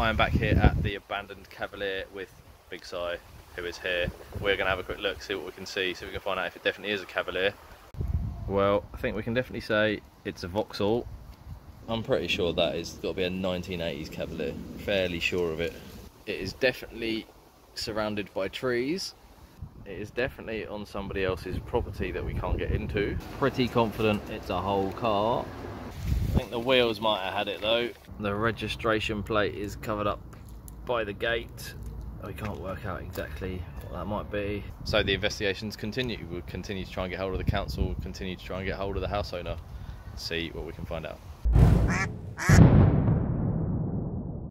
I am back here at the abandoned Cavalier with Big Si, who is here. We're going to have a quick look, see what we can see, see if we can find out if it definitely is a Cavalier. Well, I think we can definitely say it's a Vauxhall. I'm pretty sure that is got to be a 1980s Cavalier. Fairly sure of it. It is definitely surrounded by trees. It is definitely on somebody else's property that we can't get into. Pretty confident it's a whole car. I think the wheels might have had it though. The registration plate is covered up by the gate. We can't work out exactly what that might be. So the investigations continue. We'll continue to try and get hold of the council, continue to try and get hold of the house owner, see what we can find out.